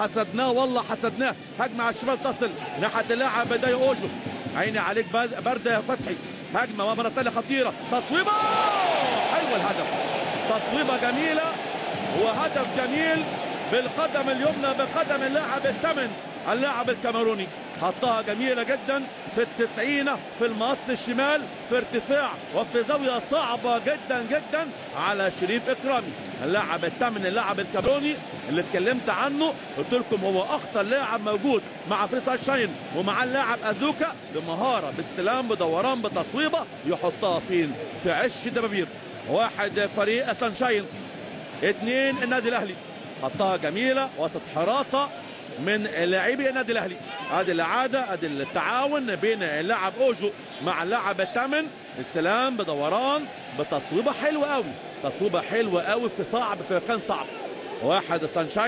حسدناه والله حسدناه. هجمة على الشمال تصل ناحيه اللاعب بداية أوجو. عيني عليك برده يا فتحي. هجمة مره ثانية خطيرة. تصويبة! حلوة الهدف. تصويبة جميلة وهدف جميل بالقدم اليمنى بقدم اللاعب الثمن اللاعب الكاميروني حطها جميلة جدا في التسعينة في المقص الشمال في ارتفاع وفي زاوية صعبة جدا جدا على شريف إكرامي. اللاعب الثامن اللاعب الكاميروني اللي اتكلمت عنه. قلت لكم هو أخطر لاعب موجود مع فريق سانشاين ومع اللاعب ازوكا بمهارة باستلام بدوران بتصويبة يحطها فين في عش دبابير. واحد فريق سانشاين. اثنين النادي الأهلي. حطها جميلة وسط حراسة. من لاعبي النادي الأهلي. ادي الاعاده ادي التعاون بين اللاعب أوجو مع اللاعب الثامن استلام بدوران بتصويبة حلوة قوي تصويبة حلوة قوي في صعب في مكان صعب واحد سانشاين.